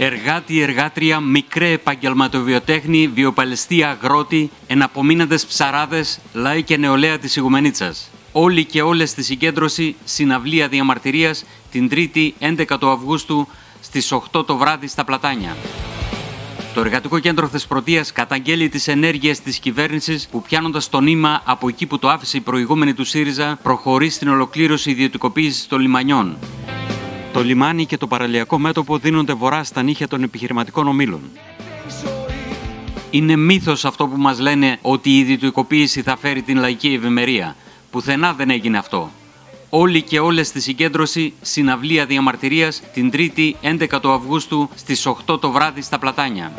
Εργάτη, εργάτρια, μικρέ επαγγελματοβιοτέχνη, βιοπαλαιστή, αγρότη, εναπομείναντες ψαράδες, λαοί και νεολαία της Ιγουμενίτσας. Όλοι και όλες στη συγκέντρωση συναυλία διαμαρτυρίας την 3η 11 του Αυγούστου στις 8 το βράδυ στα Πλατάνια. Το Εργατικό Κέντρο Θεσπρωτείας καταγγέλει τις ενέργειες της κυβέρνησης που πιάνοντας το νήμα από εκεί που το άφησε η προηγούμενη του ΣΥΡΙΖΑ προχωρεί στην ολοκλήρωση ιδιωτικοποίησης των λιμανιών. Το λιμάνι και το παραλιακό μέτωπο δίνονται βορρά στα νύχια των επιχειρηματικών ομίλων. Είναι μύθος αυτό που μας λένε ότι η ιδιωτικοποίηση θα φέρει την λαϊκή ευημερία. Πουθενά δεν έγινε αυτό. Όλοι και όλες στη συγκέντρωση συναυλία διαμαρτυρίας την 3η 11 του Αυγούστου στις 8 το βράδυ στα Πλατάνια.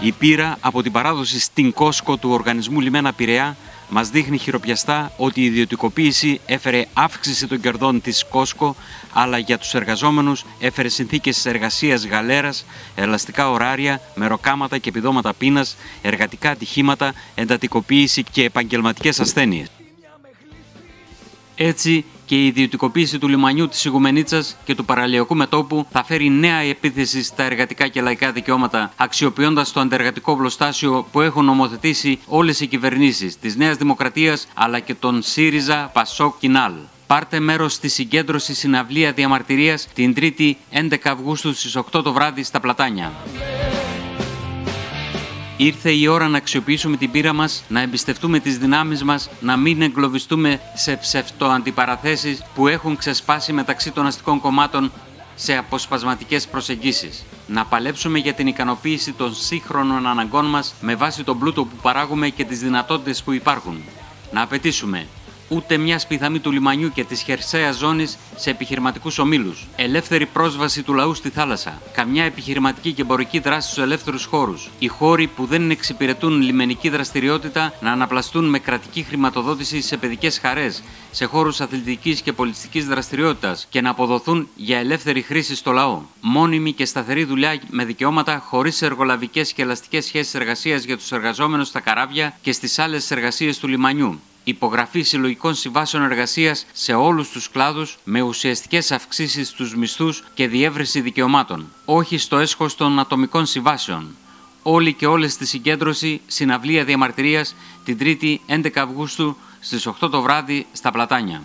Η πείρα από την παράδοση στην Κόσκο του οργανισμού Λιμένα Πειραιά μας δείχνει χειροπιαστά ότι η ιδιωτικοποίηση έφερε αύξηση των κερδών της Κόσκο, αλλά για τους εργαζόμενους έφερε συνθήκες εργασίας γαλέρας, ελαστικά ωράρια, μεροκάματα και επιδόματα πείνας, εργατικά ατυχήματα, εντατικοποίηση και επαγγελματικές ασθένειες. Έτσι και η ιδιωτικοποίηση του λιμανιού της Ιγουμενίτσα και του παραλιακού μετόπου θα φέρει νέα επίθεση στα εργατικά και λαϊκά δικαιώματα, αξιοποιώντας το αντεργατικό βλωστάσιο που έχουν νομοθετήσει όλες οι κυβερνήσεις της Νέας Δημοκρατίας αλλά και των ΣΥΡΙΖΑ, ΠΑΣΟΚ, ΚΙΝΑΛ. Πάρτε μέρος στη συγκέντρωση συναυλία διαμαρτυρίας την 3η 11 Αυγούστου στις 8 το βράδυ στα Πλατάνια. Ήρθε η ώρα να αξιοποιήσουμε την πείρα μας, να εμπιστευτούμε τις δυνάμεις μας, να μην εγκλωβιστούμε σε ψευτοαντιπαραθέσεις που έχουν ξεσπάσει μεταξύ των αστικών κομμάτων σε αποσπασματικές προσεγγίσεις. Να παλέψουμε για την ικανοποίηση των σύγχρονων αναγκών μας με βάση τον πλούτο που παράγουμε και τις δυνατότητες που υπάρχουν. Να απαιτήσουμε ούτε μια σπιθαμή του λιμανιού και της χερσαία ζώνης σε επιχειρηματικούς ομίλους. Ελεύθερη πρόσβαση του λαού στη θάλασσα. Καμιά επιχειρηματική και εμπορική δράση στους ελεύθερους χώρους. Οι χώροι που δεν εξυπηρετούν λιμενική δραστηριότητα να αναπλαστούν με κρατική χρηματοδότηση σε παιδικές χαρές, σε χώρους αθλητικής και πολιτιστικής δραστηριότητας και να αποδοθούν για ελεύθερη χρήση στο λαό. Μόνιμη και σταθερή δουλειά με δικαιώματα χωρίς εργολαβικές και ελαστικές σχέσεις εργασίας για τους εργαζόμενους στα καράβια και στις άλλες εργασίες του λιμανιού υπογραφή συλλογικών συμβάσεων εργασίας σε όλους τους κλάδους με ουσιαστικές αυξήσεις στους μισθούς και διεύρυνση δικαιωμάτων, όχι στο έσχος των ατομικών συμβάσεων. Όλοι και όλες στη συγκέντρωση συναυλία διαμαρτυρίας την 3η 11 Αυγούστου στις 8 το βράδυ στα Πλατάνια.